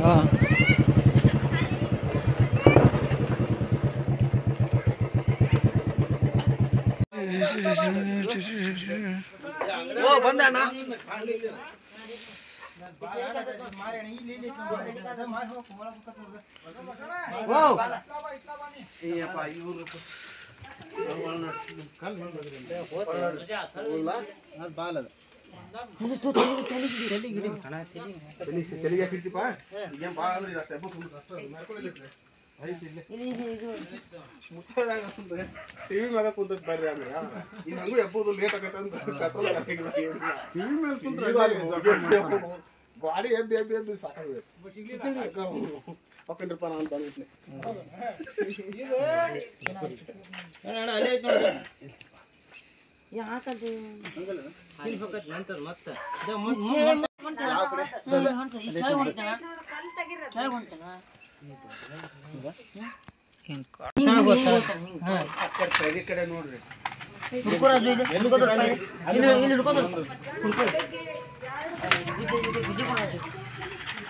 ಹಾಂ ಓ ಬಂದಣ್ಣ ಏಯಪ್ಪ ಇವ್ರು ಅಷ್ಟೇ ಟಿವಿ ಮೇಲೆ ಕುಂತದ್ ಬರ್ರಿ ಆಮೇಲೆ ಹಂಗೂ ಎಪ್ಪದು ಲೇಟ್ ಆಗತ್ತಂತ ಗಾಡಿ ಎಬ್ಬಿ ಎಬ್ಬಿ ಎಬ್ಬಿ ಸಾಕಾಗಬೇಕು ಹೊಕ್ಕಂಡ್ರಪ್ಪ ನಾನು ಬಂದಿದ್ದೆ ಈ ಕಡೆ ನೋಡ್ರಿ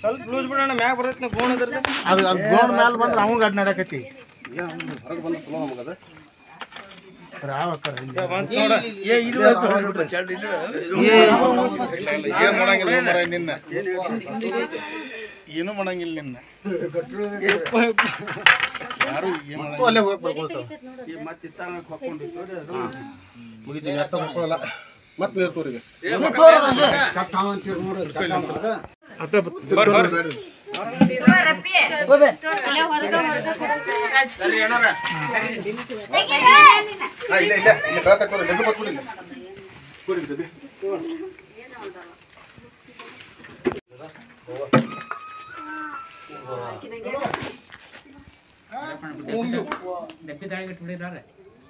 ಸ್ವಲ್ಪ ಲೂಸ್ ಬಿಡೋಣ ಮ್ಯಾಗ ಬರ್ತೈತಿ ಗೋಣ ಅದು ಅದು ಗೋಡ್ ಮ್ಯಾಲ ಬಂದ್ರೆ ಅವಂಗ ಅಡ್ ನಡಕತಿ ಏನ್ ಮಾಡಂಗಿಲ್ಲ ಮರ ನಿನ್ನ. ಏನು ಮಾಡಂಗಿಲ್ಲ ನಿನ್ನ. ಯಾರು ಅಲ್ಲೇ ಹೋಗಿ ಬರ್ಕೊಳ್ತಾವ ಮುಗಿತು ಎತ್ತ ಹೋಗಲ್ಲ ಮತ್ತೆ ನೀರು ತೋರಿಗೆ ಅಲ್ಲೇ ಹೊರಗ ಹೊರಗ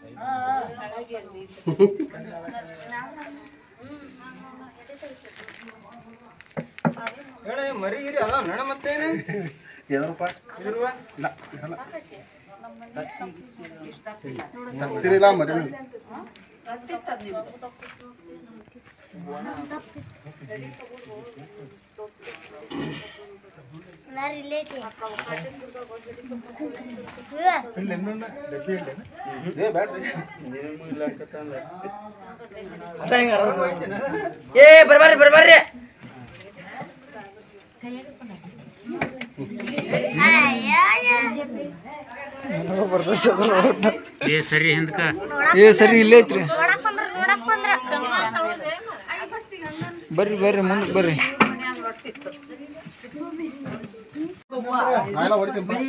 ಇಲ್ಲ ಇಲ್ಲ ಇಲ್ಲಿ ಕಳ ತಕ್ಕೋರಿ ಡಬ್ಬಿ ಕೊಟ್ಬಿಡಿ ಇಲ್ಲಿ. ಕೊಡಿ ಡಬ್ಬಿ ಹೇಳ ಮರಿ ಗಿರಿ ಅದ ನಡ ಮತ್ತೇನು ಎದರಪ್ಪ ಇಲ್ಲ ಇರಲ್ಲ. ಹತ್ತಿರಿಲ್ಲ ಮರಿ ಏ ಬ್ಯಾಡ್ರಿ ಏ ಬರ್ಬರ್ರಿ ಬರ್ಬರ್ರಿ ಏ ಸರಿ ಇಲ್ಲೇ ಐತ್ರಿ. ಬರ್ರಿ ಬರ್ರಿ ಮುಂದಕ್ಕೆ ಬರ್ರಿ. ನಾನೆಲ್ಲ ಹೊಡಿತೀನಿ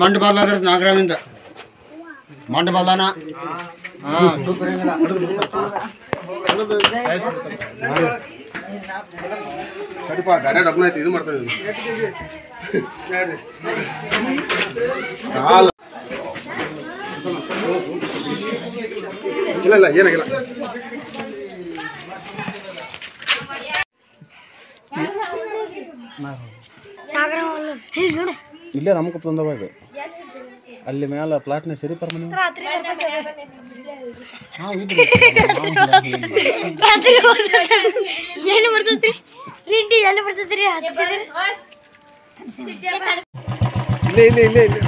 ಮಂಡ ಬಾಲ ನಾಗರಾವಿಂದ ಮಂಡ ಬಾಲನ ಹಾ ಸೂಪರ್ ಏನಿಲ್ಲ ಸರಿಪಾ ಗಾಡಿ ಡಬ್ಬನ ಐತಿ ಇದು ಮಾಡ್ತಾ ಹಾಲು ಇಲ್ಲ ಇಲ್ಲ ಏನಾಗಿಲ್ಲ. ಇಲ್ಲೇ ನಮ್ಗೆ ತಂದವಾಗ. ಅಲ್ಲಿ ಮ್ಯಾಲ ಪ್ಲಾಟ್ನ ಸರಿ ಪರ್ಮನೆ? ಎಲ್ಲಿ ಬರ್ತೈತ್ರಿ? ರಿಂಡಿ ಎಲ್ಲಿ ಬರ್ತೈತ್ರಿ? ಇಲ್ಲ ಇಲ್ಲ ಇಲ್ಲ ಇಲ್ಲೇ.